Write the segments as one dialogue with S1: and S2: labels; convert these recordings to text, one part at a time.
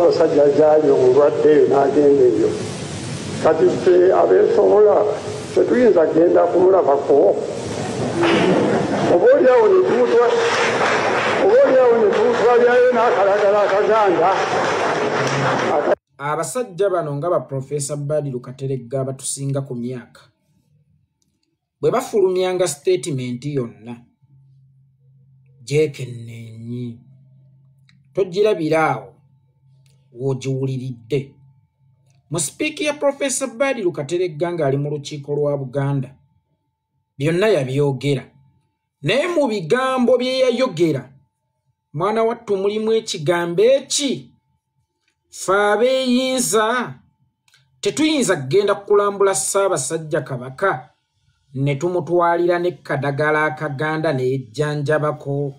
S1: abasajja zaali omulwadde eyo n'agenda eyo kati ffe abeesobola tetuyinza genda kumulabako oba oliawo netumutwalyayo n'akalagala akaganda
S2: abasajja bano nga baprofesa badiru kateregga abatusinga ku myaka bwe bafulumyanga sitatimenti yonna gyekenneenyi togirabiraawo w'ogiwuliridde. Mu sipiiki ya profesa badiru kateregga ng'ali mu lukiiko lwa buganda. Byonna yabyogera. Naye mu bigambo bye yayogera mwana wattu mulimu ekigambo eki? Fe abeeyinza tetuyinza kgenda kulambula ssaabasajja kabaka ne tumutwalira n'ekkadagala akaganda neyejjanjabako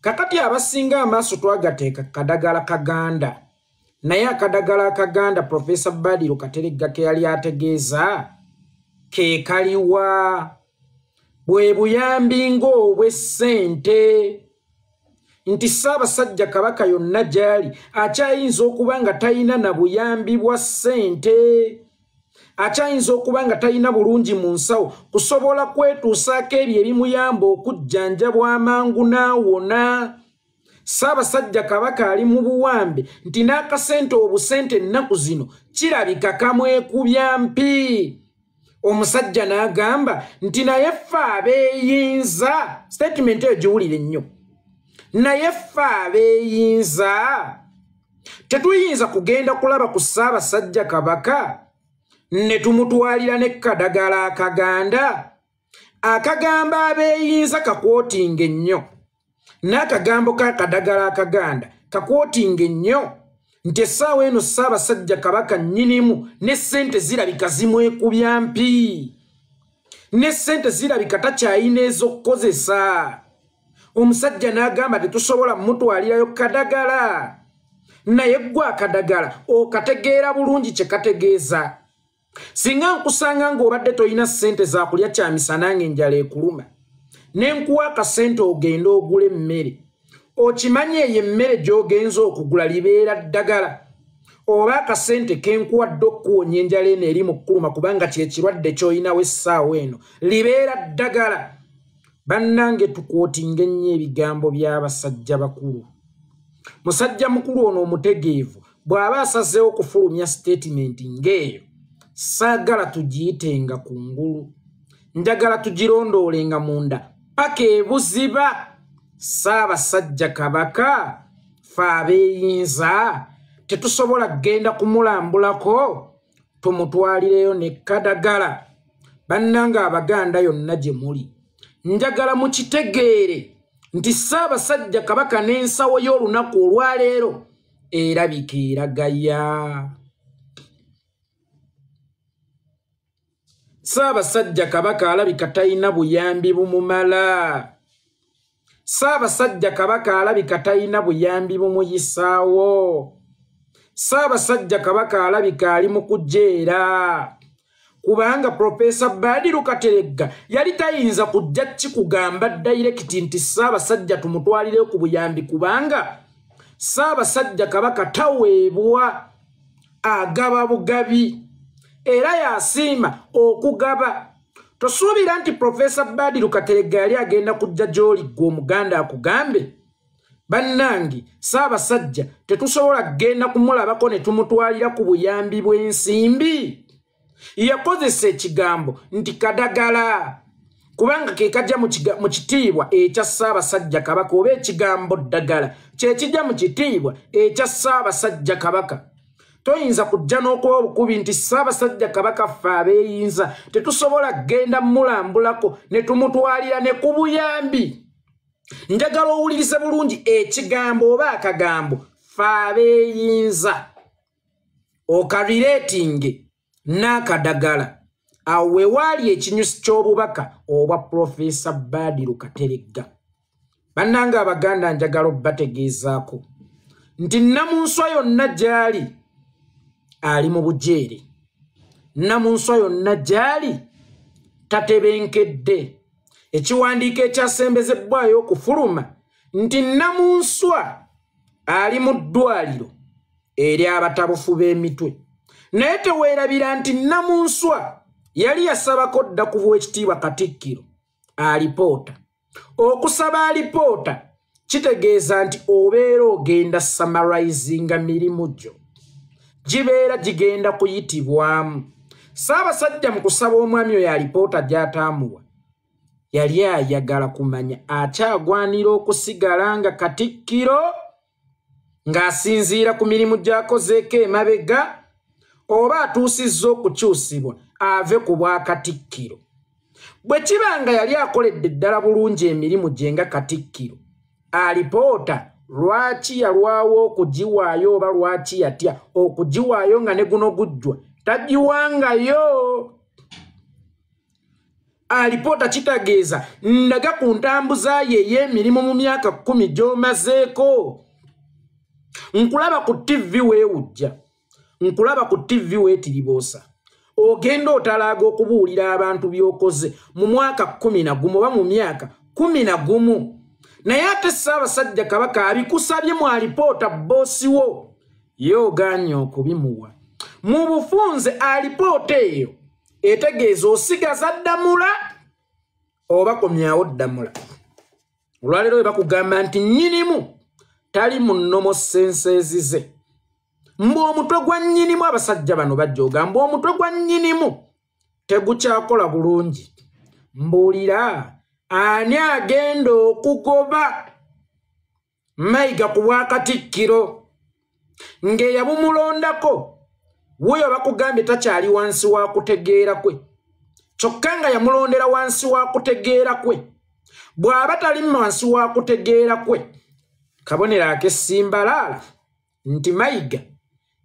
S2: kakati abasinga amaaso twagateeka kadagala kaganda naye akadagala akaganda profesa badiru kateregga ke yali ategeeza ke kaliwa. Bwe buyambi ng'obw'essente nti ssaabasajja kabaka yonna gy'ali akyayinza okuba nga talina na buyambi bwa ssente akyayinza okuba nga talina bulungi mu nsawo kusobola kwetuusaako ebyo ebimuyamba okujjanjabwa amangu n'awona ssaabasajja kabaka ali mu buwambe nti n'akasente obusente ennaku zino kirabika kamwekubya mpi. Omusajja n'agamba nti naye ffe abeeyinza sitatimenti eyo giwulire nnyo naye ffe abeeyinza tetuyinza kugenda kulaba ku ssaabasajja kabaka ne tumutwalira n'ekkadagala akaganda. Akagambo abeeyinza kakwotinga ennyo n'akagambo k'akadagala akaganda kakwotinga ennyo nti essaawa eno ssaabasajja kabaka nnyinimu ne ssente zirabika zimwekubya mpi. Ne ssente zirabika takyayina ez'okkozesa omusajja n'agamba tetusobola mutwalirayo kadagala. Naye ggwe akadagala okategeera bulungi kye kategeeza. Singa nkusanga ng'obadde tolina ssente za kulya kyamisana ng'enjala ekuluma ne nkuwa akasente ogenda ogula emmere. Okimanyi eyo emmere gy'ogenza okugula libeera ddagala oba akasente ke nkuwadde okuwonya enjala eno eri mu kkuluma kubanga kyekirwadde ky'olinawo essaawa eno libeera ddagala. Bannange tukwotinga ennyo ebigambo by'abasajja bakulu. Musajja mukulu ono omutegeevu bw'aba asazeewo okufulumya sitatimenti ng'eyo saagala tugiyitenga ku ngulu. Njagala tugirondoolenga munda paka ebuziba saabasajja kabaka fe abeeyinza tetusobola kgenda kumulambulako tumutwalireyo ne kadagala. Bannanga abaganda yonna gye muli. Njagala mukitegeere nti ssaabasajja kabaka n'ensawo y'olunaku olwaleero erabika eragaya ssaabasajja kabaka alabika talina buyambi bumumala. Ssaabasajja kabaka alabika talina buyambi bumuyisaawo ssaabasajja kabaka alabika ali mu kujeera. Kubanga profesa badiru kateregga yali tayinza kujja kikugamba dayirekiti nti ssaabasajja tumutwalireyo ku buyambi kubanga ssaabasajja kabaka taweebwa agaba bugabi era yasiima okugaba. Tosuubira nti profesa badiru kateregga yali agenda kujja gy'oligga omuganda akugambe? Bannange ssaabasajja tetusobola kgenda kumulabako ne tumutwalira ku buyambi bw'ensimbi? Yakozesa ekigambo nti kadagala. Kubanga ke kajja mu kitiibwa ekya ssaabasajja kabaka oba ekigambo ddagala kyekijja mu kitiibwa ekya ssaabasajja kabaka toyinza kujja n'okuba obukubi nti ssaabasajja kabaka ffe abeeyinza tetusobola kgenda mulambulako ne tumutwalira ne ku buyambi. Njagala owulirize bulungi ekigambo oba akagambo ffe abeeyinza. Okarireetinge n'akadagala. Awo wewaali ekinyusi ky'obubaka obwa profesa badiru kateregga. Bannanga abaganda njagala obbategeezaako. Nti namunswa yonna gy'ali ali mu bujeere. Namunswa yonna gy'ali tatebenkedde. Ekiwandiiko ekyasembezebwayo okufuluma nti namunswa ali mu ddwaliro eri abatabufu b'emitwe. Naye teweerabira nti namunswa yali yasabako dda ku bwekitiibwa katikkiro alipoota. Okusaba alipoota kitegeeza nti obeera ogenda samarizinga mirimu gyo gibeera gigenda kuyitibwamu. Saabasajja mu kusaba omwami oyo alipoota gy'ataamuwa yali ayagala kumanya akyagwanira okusigala nga katikkiro ng'asinziira ku mirimu gy'akozeeko emabega oba atuusizza okukyusibwa ave ku bwakatikkiro bwe kiba nga yali akoledde ddala bulungi emirimu gye nga katikkiro alipoota lwaki yalwawo okugiwaayo oba lwaki yatya? Okugiwaayo nga ne guno gujjwa. Tagiwangayo. Alipoota kitegeeza ndaga ku ntambuza ye ey'emirimu mu myaka kkumi gy'omazeeko. Nkulaba ku tivi weewujja. Nkulaba ku tivi weetiriboosa. Ogenda otalaaga okubuulira abantu by'okoze mu mwaka kkumi na gumu oba mu myaka kkumi na gumu naye ate ssaabasajja kabaka abikusabye mu alipoota boosi wo. Ye oganye okubimuwa. Mu bufunze alipoota eyo etegeeza osigaza ddamula oba komyawo ddamula olwaleero we bakugamba nti nnyinimu tali mu nnomo senseezize mbu omutwe gwa nnyinimu abasajja bano bajja ogamba omutwe gwa nnyinimu tegukyakola bulungi. Mbuulira ani agenda okugoba mayiga ku bwakatikkiro ng'eyabumulondako wuyo bakugambye takyali wansi wa kutegeera kwe. Kyokka nga yamulondera wansi wa kutegeera kwe. Bw'aba tali wansi wa kutegeera kwe kabonero ak'essimbalaala nti mayiga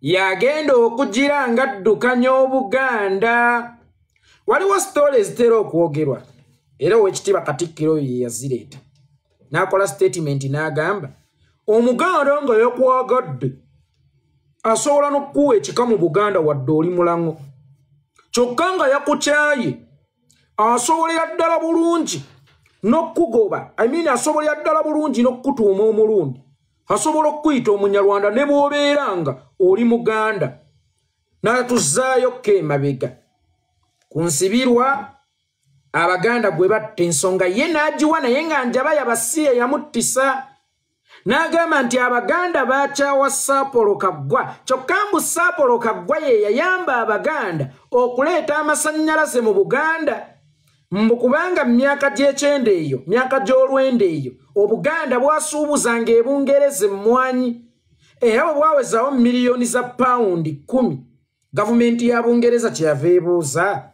S2: yagenda okugira nga ddukanya obuganda waliwo sitoola ezitera okwogerwa era owekitiibwa katikkiro oyo yeyazireeta n'akola sitatimenti n'agamba omuganda nga yakwagadde asobola n'okukuwa ekika mu buganda wadde oli mulango. Kyokka nga yakukyaye asobolera ddala bulungi n'okkugoba imean asobolera ddala bulungi n'okkutuuma omulundi. Asobola okukuyita omunyarwanda ne bw'obeera nga oli muganda. N'atuzzaayo kka emabega ku nsibirwa abaganda gwe batta ensonga ye n'agiwa naye nga njaba yabasiya yamuttisa. N'agamba nti abaganda bakyawa saapolo kaggwa. Kyokka mbu saapolo kaggwa ye yayamba abaganda okuleeta amasannyalaze mu buganda. Mbu kubanga mu myaka gy'ekyenda eyo myaka gy'olwenda eyo obuganda bwasuubuzanga ebungereza emmwanyi. Era bwe bwawezaawo miliyoni za pawundi kumi gavumenti ya bungereza kyeyava ebuuza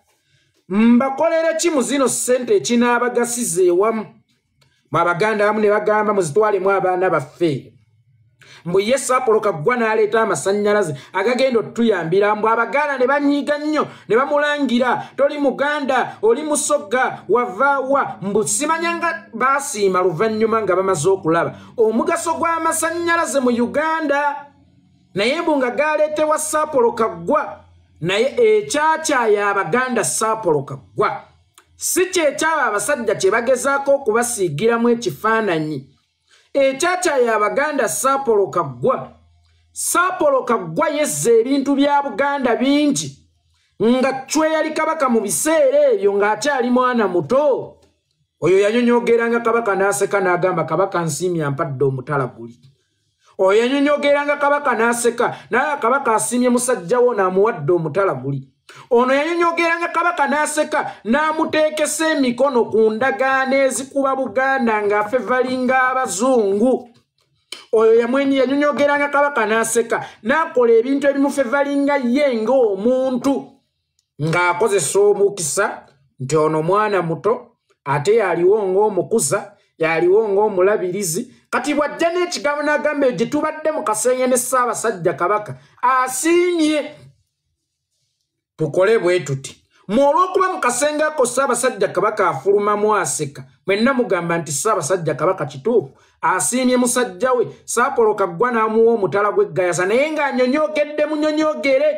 S2: mbakolere ki mu zino ssente ekinaabagasiza ewamu. Mwe abaganda abamu ne bagamba muzitwalemu abaana baffe. Mbu ye saapoloka ggwa n'aleeta amasannyalaze agagenda otuyambira mbw abaganda ne banyiiga nnyo ne bamulangira toli muganda oli musogga wavaawa mbu simanya nga baasiima luvannyuma nga bamaze okulaba. Omugaso gw'amasannyalaze mu uganda naye mbu nga galeetebwa saapoloka ggwa naye ekyakyaya abaganda saapoloka ggwa si kyekyabo abasajja kye bagezaako okubasiigiramu ekifaananyi. Ekyakyayo abaganda saapolo kaggwa saapolo kaggwa yezza ebintu bya buganda bingi nga cweyali kabaka mu biseera ebyo ng'akyali mwana muto. Oyo yanyonyogeranga kabaka n'aseka n'agamba kabaka nsiimi ampadde omutala guli oyo yanyonyogeranga kabaka n'aseka naye kabaka asiimye musajjawo n'amuwadde omutala guli ono yanyonyogeranga kabaka n'aseka n'amuteekesa emikono ku ndagaano ezikuba buganda ng'afevalinga abazungu. Oyo yamwenyi yanyonyogeranga kabaka n'aseka n'akola ebintu ebimufevalinga ye ng'omuntu ng'akozesa omukisa nti ono mwana muto ate yaliwo ng'omukuza yaliwo ng'omulabirizi kati bw'ajja n'ekigambo n'agamba eyo gye tubadde mu kasenye ne ssaabasajja kabaka asiimye. Tukole bwe tuti mwolw'okuba mu kasenge ako ssaabasajja kabaka afulumamu aseka mwenna mugamba nti ssaabasajja kabaka kituufu asiimye musajja we saapolo kaggwa n'amuwa omutala gw'eggayasa naye ng'anyonyogedde munyonyogere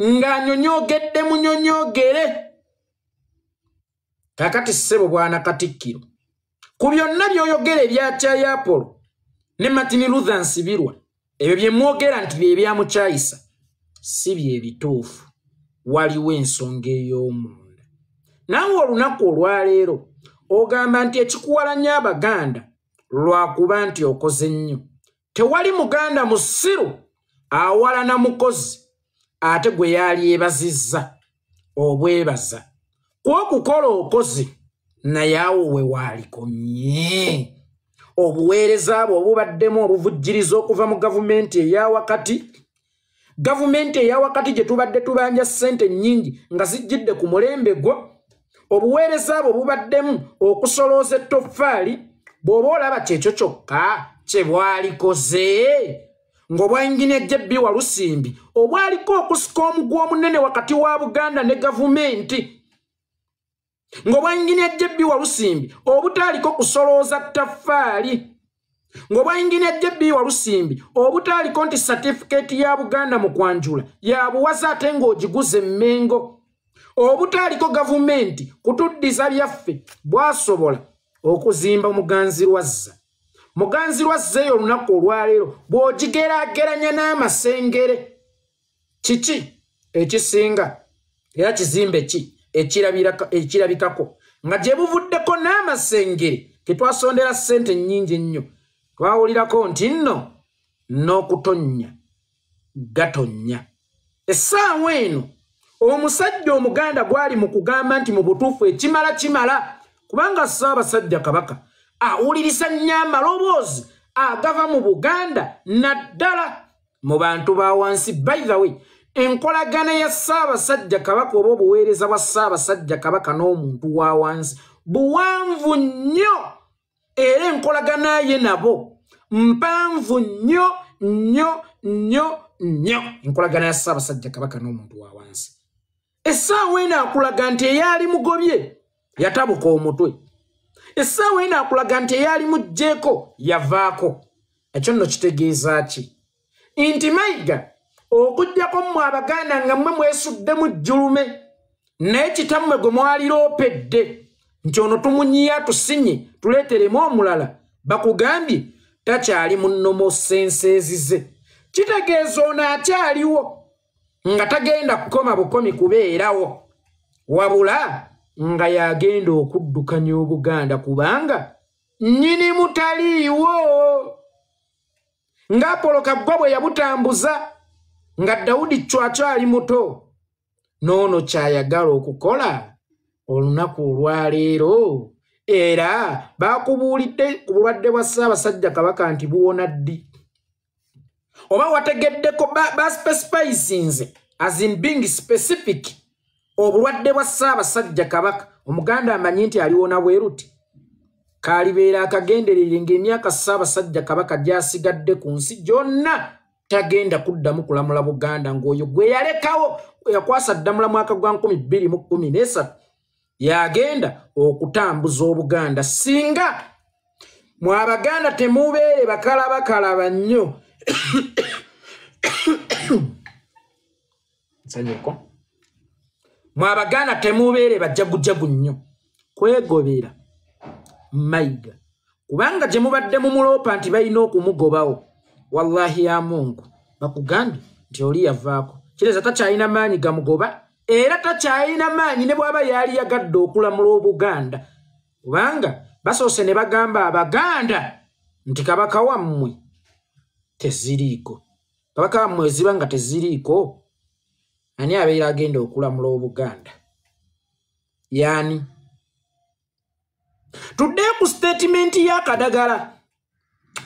S2: ng'anyonyogedde munyonyogere kakati ssebo bwana katikkiro ku byonna by'oyogera ebyakyayo apolo ne martin luther nsibirwa ebyo bye mwogera nti bye byamukyayisa si bye bituufu. Waliwo ensonga ey'omunda. Naawe olunaku olwaleero ogamba nti ekikuwalanya abaganda lwakuba nti okoze nnyo. Tewali muganda musiru awalana mukozi ate gwe yalyebazizza obwebaza. Kwokukola okozi naye awo we waalikomye obuweereza bwe obubaddemu obuvujjiriza okuva mu gavumenti eyawakati gavumenti eyawakati gye tubadde tubanja ssente nnyingi nga zijjidde ku mulembe gwo obuweereza bwe bubaddemu okusolooza ettoffaali bw'oba olaba kyekyo kyokka kye bwalikoze. Ng'obwayingina jjebbi walusimbi obwaliko okusika omugwa omunene wakati wa buganda ne gavumenti ng'obwayingina jjebbi walusimbi obutaaliko kusolooza ttaffaali. Ng'obwayingina jjebbi walusimbi obutaaliko nti satifikeeti ya buganda mu kwanjula yabuwaza ate ng'ogiguze emmengo. Obutaaliko gavumenti kutuddiza byaffe bwasobola okuzimba muganzirwazza muganzirwazza eyo olunaku olwaleero bw'ogigeraageranya n'amasengere. Kiki ekisinga? Era kizimbe ki ekirabikako. Nga gye buvuddeko n'amasengere ketwasondera ssente nnyingi ennyo. Twawulirako nti nno n'okutonnya gatonnya. Essaawa eno omusajja omuganda gwali mu kugamba nti mu butuufu ekimala kimala kubanga ssaabasajja kabaka awulirisa nnyo amaloboozi agava mu buganda naddala mu bantu ba wansi by the way enkolagana ya ssaabasajja kabaka oba obuweereza bwa ssaabasajja kabaka n'omuntu wa wansi buwanvu nnyo era enkolagana ye nabo mpanvu nnyo nnyo nnyo nnyo. Enkolagana ya ssaabasajja kabaka n'omuntu wa wansi. Essaawa eno akulaga nti eyali mugobye yatabuka omutwe. Essaawa eno akulaga nti eyali mugjeeko yavaako. Ekyo nno kitegeeza ki? Nti mayiga okugjako mmwe abaganda nga mmwe mwesuddemu jjulume naye kitammwe gwe mwaliroopedde nti ono tumunyiya tusinye tuleeteremu omulala bakugambye takyali munnomo senseezize kitegeeza ono akyaliwo nga tagenda kukoma bukomi kubeerawo wabula nga yagenda okuddukanya obuganda kubanga nnyini mutaliiwo. Nga apolo kaggwa bwe yabutambuza nga dawudi cwakyali muto. Noono kyayagala okukola olunaku olwaleero era bakubuulidde ku bulwadde bwa ssaabasajja kabaka nti buwona ddi? Oba wategeddeko baspecifisinze as in being specific obulwadde bwa ssaabasajja kabaka? Omuganda amanyi nti aliwona bweruti kaalibeera akagenderere ng'emyaka ssaabasajja kabaka gyasigadde ku nsi gyonna tagenda kuddamu kulamula buganda ng'oyo gwe yalekawo yakwasa ddamula mwaka gwa 213 yagenda okutambuza obuganda. Singa mwabaganda temubeere bakalabakalaba nnyo nsanyuko. Mwabaganda temubeere bajagujagu nnyo. Kwegobera mayiga. Kubanga gye mubadde mu muloopa nti balina okumugobawo wallahi ya mungu. Bakugambye nti oli yavaako. Kireza takyalina maanyi gamugoba era takyalina maanyi ne bw'aba yali yagadde okulamula obuganda. Kubanga basoose ne bagamba abaganda nti kabaka wammwe teziriiko. Kabaka wammwe eziba nga teziriiko ani abeera agenda okulamula obuganda? Yaani? Tuddeyo ku sitatimenti y'akadagala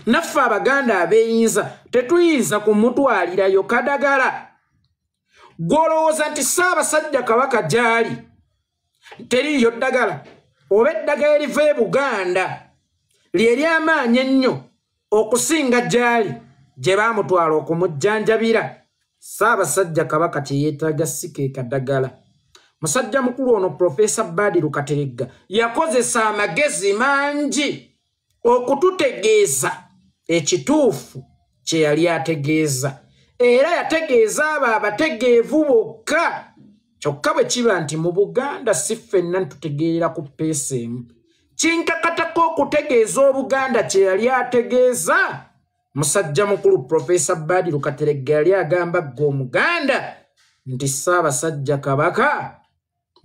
S2: naffe abaganda abeeyinza tetuyinza kumutwalirayo kadagala. Gw'olowooza nti ssaabasajja kabaka gy'ali? Teriiyo ddagala? Oba eddagala eriva e buganda? Lyeryamaanyi ennyo okusinga gy'ali gye baamutwala okumujjanjabira. Ssaabasajja kabaka kye yeetaaga sike kadagala. Musajja mukulu ono profesa badiru kateregga yakozesa amagezi mangi okututegeeza ekituufu kye yali ategeeza. Era yategeeza abo abategeevu bokka. Kyokka bwe kiba nti mu buganda si ffenna ntutegeerera ku peesa emu. Kinkakatako okutegeeza obuganda kye yali ategeeza? Musajja mukulu profesa badiru kateregga yali agamba gwe omuganda nti ssaabasajja kabaka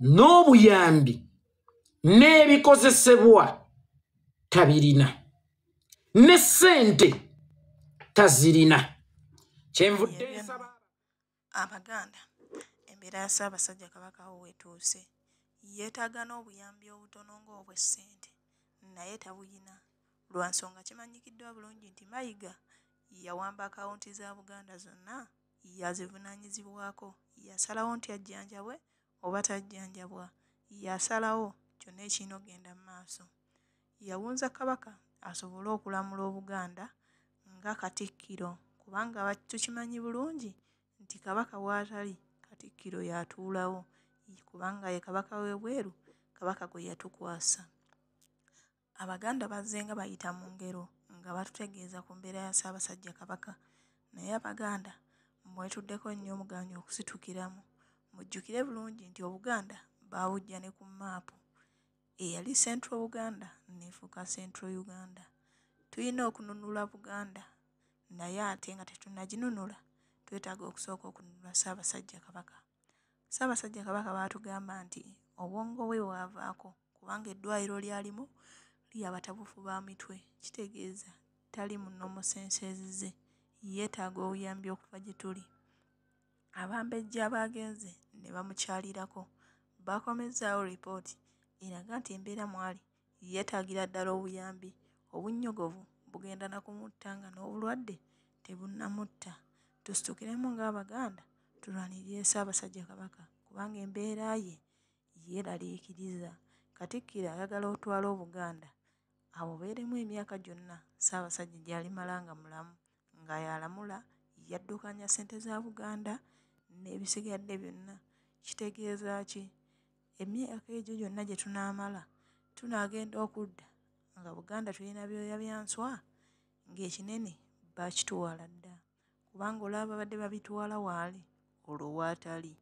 S2: n'obuyambi n'ebikozesebwa tabirina ne ssente tazirina. Kyenvudde nsaba
S3: abaganda embeera ya ssaabasajja kabaka wo wetuuse. Yeetaaga n'obuyambi obutono ng'obw'essente naye tabuyina. Lwa nsonga kimanyikiddwa bulungi nti mayiga yawamba akawunti za buganda zonna yazivunaanyizibwako. Yasalawo nti ajjanjabwe oba tajjanjabwa. Yasalawo kyonna ekirina okgenda mu maaso. Yawunza kabaka asobole okulamula obuganda nga katikkiro kubanga tukimanyi bulungi nti kabaka w'atali katikkiro yatuulawo kubanga ye kabaka w'ebweru kabaka gwe yatukwasa. Abaganda bazze nga bayita mu ngero nga batutegeeza ku mbeera ya ssaabasajja kabaka naye abaganda mwetuddeko nnyo omuganyo okusitukiramu mujjukire bulungi nti obuganda baabujja ne ku maapu eyali central buganda neefuuka central uganda. Tulina okununula buganda naye ate nga tetunnaginunula twetaaga okusooka okununula ssaabasajja kabaka. Ssaabasajja kabaka baatugamba nti obwongo bwe bwavaako kubanga eddwaliro lyalimu lyabatabufu ba mitwe kitegeeza tali mu nomosenseezize yeetaaga obuyambi okuva gye tuli. Abambejja abaagenze ne bamukyalirako. Baakomezaawo lipooti eraga nti embeera mwali yeetaagira ddala obuyambi obunnyogovu bugenda nakumutta nga n'obulwadde tebunnamutta. Tusitukiremu ng'abaganda tulwanirire ssaabasajja kabaka kubanga embeera ye yeeraliikiriza. Katikkiro ayagala otwala obuganda abubeeremu emyaka gyonna ssaabasajja gy'alimala nga mulamu ng'ayalamula yaddukanya ssente za buganda n'ebisigadde byonna. Kitegeeza ki emyaka egyo gyonna gye tunaamala tunaagenda okudda nga buganda tulina byoya byanswa ng'ekinene baakituwala dda kubanga olaba badde babitwala waali olwo waatali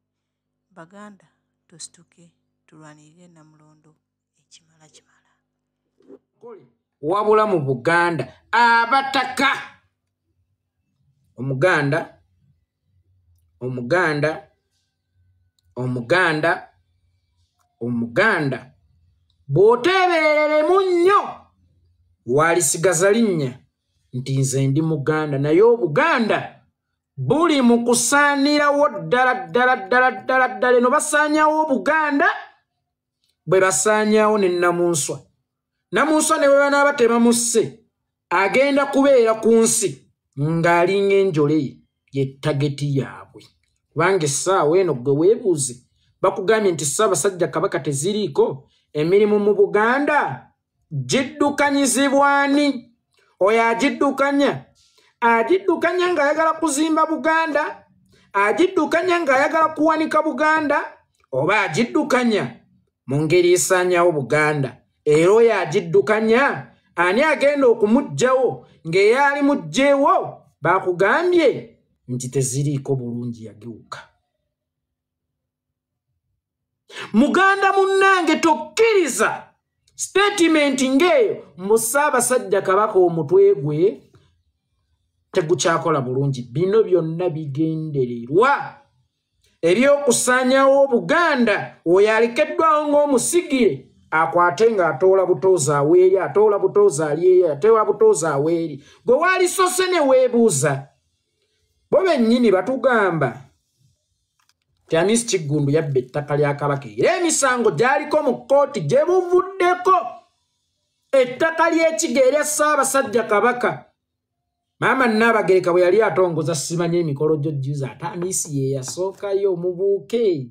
S3: baganda tosituke tulwanirire namulondo ekimala kimala
S2: wabula mu buganda abataka omuganda omuganda omuganda omuganda bw'oteebereremu nnyo waalisigaza linnya nti nze ndi muganda naye obuganda buli mu kusaanirawo ddala ddala ddala ddala ddala. Eno basaanyawo obuganda bwe basaanyawo ne namunswa namunswa ne bwe banaaba tebamusse agenda kubeera ku nsi ng'alinga enjole ye tageti yaabwe. Kubanga essaawa eno gwe weebuuze bakugambye nti ssaabasajja kabaka teziriiko? Emirimu mu buganda giddukanyizibwani? Oyo agiddukanya? Agiddukanya ng'ayagala kuzimba buganda? Agiddukanya ng'ayagala kuwanika buganda? Oba agiddukanya mu ngeri esaanyawo buganda? Era oyo agiddukanya ani agenda okumuggyawo ng'eyaali muggyeewo baakugambye nti teziriiko bulungi yagiwuka muganda munnange tokkiriza statimenti ng'eyo mu ssaabasajja kabaka omutwe gwe tegukyakola bulungi. Bino byonna bigendererwa. Eby'okusaanyawo obuganda oyo alekeddwawo ng'omusigire akwate ng'atoola butoozi aweeri atoola butoozi alieri atoola butoozi aweeri. Gwe waalisose ne weebuuza. Bo bennyini batugamba tianisi kiggundu yabba ettaka lya kabaka era emisango gyaliko mu kkooti gye buvuddeko. Ettaka ly'ekiga erya ssaabasajja kabaka. Maama naabagereka bwe yali atongoza simanya emikolo gyojjuza ate amiisi ye yasookayo omubuuke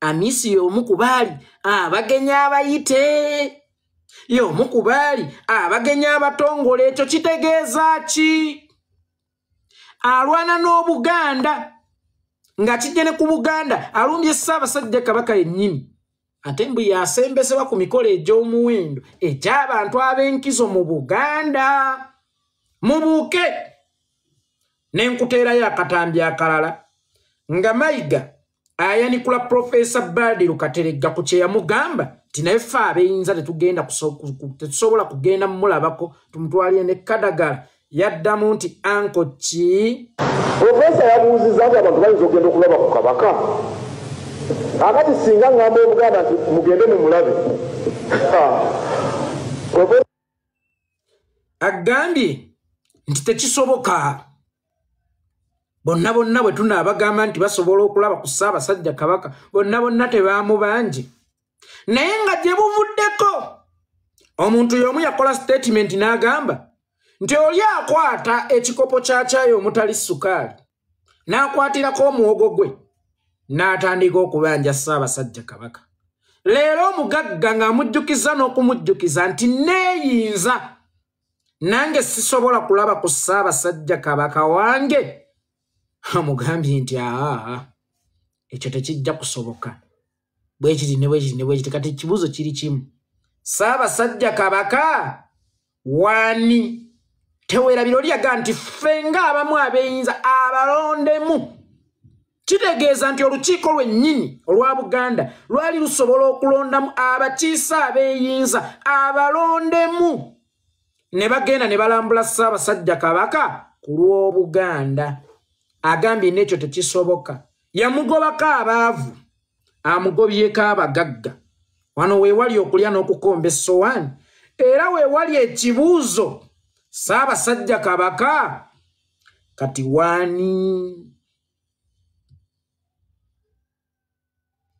S2: amiisi y'omu ku baali abagenya abayite. Y'omu ku baali abagenya abatongole ekyo kitegeeza ki? Alwana n'obuganda nga kijja ne ku buganda alumbye ssaabasajja kabaka yennyini. Ate mbu yasembesebwa ku mikolo egy'omuwendo egy'abantu ab'enkizo mu buganda. Mubuuke! N'enkuteerayo akatambi akalala. Nga mayiga ayanikula profesa badiru kateregga ku kye yamugamba ti naye ffe abeyinza tetugenda tetusobola kugenda mumulabako tumutwalire ne kadagala yaddamu nti anko ki?
S4: Profesa yabuuziza nti abantu bayinza okugenda okulaba ku kabaka. Akati singa ŋŋamba obuganda nti mugende mumulabe
S2: agambye nti tekisoboka. Bonna bonna bwe tunaabagamba nti basobola okulaba ku ssaabasajja kabaka bonna bonna tebaamu bangi. Naye nga gye buvuddeko omuntu y'omu yakola sitatimenti n'agamba nti oli akwata ekikopo kya kyayi omutali sukaali n'akwatirako omuwogo gwe n'atandika okubanja ssaabasajja kabaka. Leero omugagga ng'amujjukiza n'okumujjukiza nti neeyinza nange sisobola kulaba ku ssaabasajja kabaka wange amugambye nti aa ekyo tekijja kusoboka. Bwekiti ne bwekiti ne bwekiti kati ekibuuzo kiri kimu. Ssaabasajja kabaka waani teweerabira oli yagaa nti ffe ng'abamu abeeyinza abalondemu. Kitegeeza nti olukiiko lwennyini olwa buganda lwali lusobola okulondamu abakiise abeeyinza abalondemu. Ne bagenda ne balambula ssaabasajja kabaka ku lw'obuganda agambye n'ekyo tekisoboka. Yamugobako abaavu amugobyeko abagagga. Wano weewali okulya n'okukomba essowaani era weewali ekibuuzo saabasajja kabaka kati waani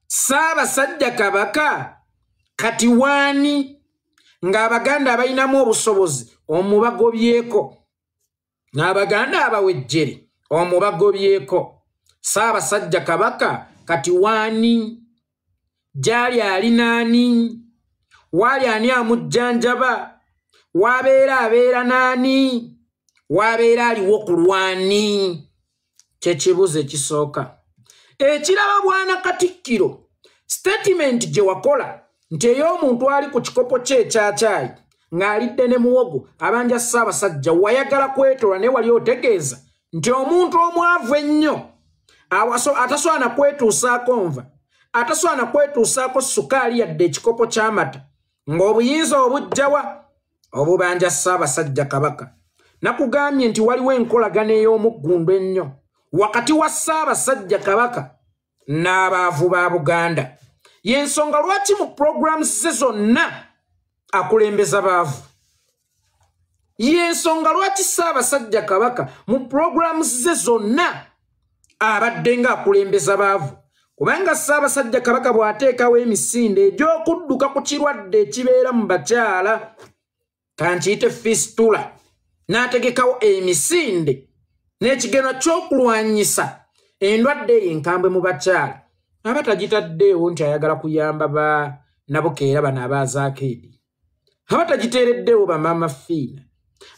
S2: saabasajja kabaka kati waani ng'abaganda abalinamu obusobozi omubagobyeko ng'abaganda abawejjere omubagobyeko saabasajja kabaka kati waani gyali alinaani waali ani amujjanjaba waabeera abeera naani waabeera aliwo ku lwani? Kyekibuzo ekisooka ekiraba bwana katikkiro sitatimenti gye wakola nti ey'omuntu ali ku kikopo kye ekyakyayi ng'alidde ne muwogo abanja ssaabasajja wayagala kwetolwa naye wali otegeeza nti omuntu omwavu ennyo atasobola nakwetuusaako nva atasobola nakwetuusaako sukaali yadde ekikopo ky'amata ng'obuyinza obujjawa obubanja ssaabasajja kabaka. Nakugambye nti waliwo enkolagano ey'omuggundu ennyo wakati wa ssaabasajja kabaka n'abaavu ba buganda. Yensonga lwaki mu puroguramu ze zonna akulembeza baavu? Yensonga lwaki ssaabasajja kabaka mu puroguramu ze zonna abadde ng'akulembeza baavu? Kubanga ssaabasajja kabaka bw'ateekawo emisinde egy'okudduka ku kirwadde ekibeera mu bakyala kankiyite fistula. N'ategekawo emisinde n'ekigenwa ky'okulwanyisa endwadde eyo enkambwe mu bakyala. Aba tagitaddeewo nti ayagala kuyamba ba nabukeera bano abazaakeedi aba tagiteereddeewo bamaama fiina.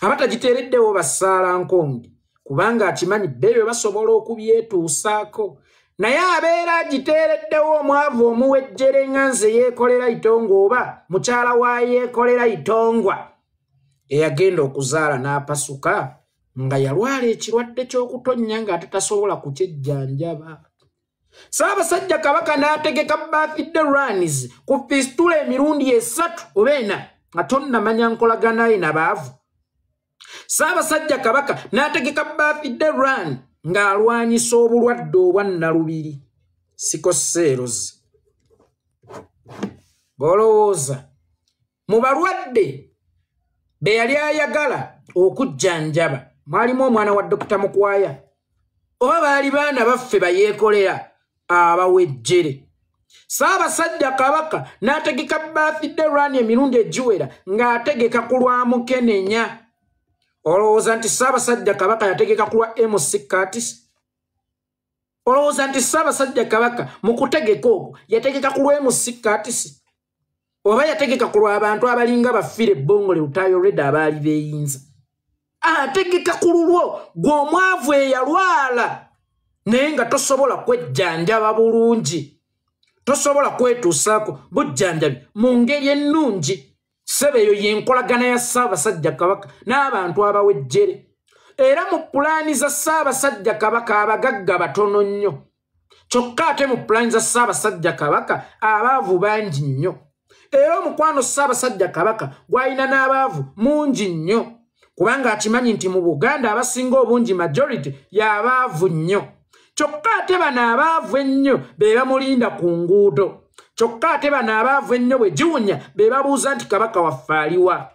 S2: Aba tagiteereddeewo basaalankongi kubanga akimanyi bbeebyo basobola okubyetuusaako naye abeera agiteereddewo omwavu omuwejjere nga nze yeekolera itongo oba mukyala wa yeekolera itongwa eyagenda okuzaala n'apasuka nga yalwala ekirwadde ky'okutonnya ng'ate tasobola kukyejjanjaba. Saabasajja kabaka n'ategeka bafidde runs ku fistula emirundi esatu oba ena nga tonnamanya nkolaganaye nabaavu saabasajja kabaka n'ategeka bafidde run ng'alwanyisa obulwadde obwa nnalubiri. Sikoseerozi b'olowooza mu balwadde be yali ayagala okujjanjaba mwalimu omwana wa dokita mukwaya? Oba baali baana baffe bayeekolera abawejjere? Saabasajja kabaka n'ategeka bafidde lwani emirundi egiwera ng'ategeka ku lwa mukenenya. Olowooza nti saabasajja kabaka yategeka ku lwa mc katis? Olowooza nti saabasajja kabaka mu kutegeka okwo yategeka ku lwa mc katis oba yategeka ku lw'abantu abalinga bafiire ebbongole lutayo reda abaali beeyinza. Ategeka ku lulwo gw'omwavu eyalwala naye nga tosobola kwejjanjaba bulungi. Tosobola kwetuusaako bujjanjabi mu ngeri ennungi. Sebe eyo yenkolagana ya ssaabasajja kabaka n'abantu abawejjere. Era mu pulaani za ssaabasajja kabaka abagagga batono nnyo. Kyokka ate mu pulaani za ssaabasajja kabaka abaavu bangi nnyo era omukwano ssaabasajja kabaka gw'alina n'abaavu mungi nnyo kubanga akimanyi nti mu buganda abasinga obungi majority y'abaavu nnyo. Kyokka ate bano abaavu ennyo be bamulinda ku nguudo. Kyokka ate bano abaavu ennyo bwe giwunya be babuuza nti kabaka waffe aliwa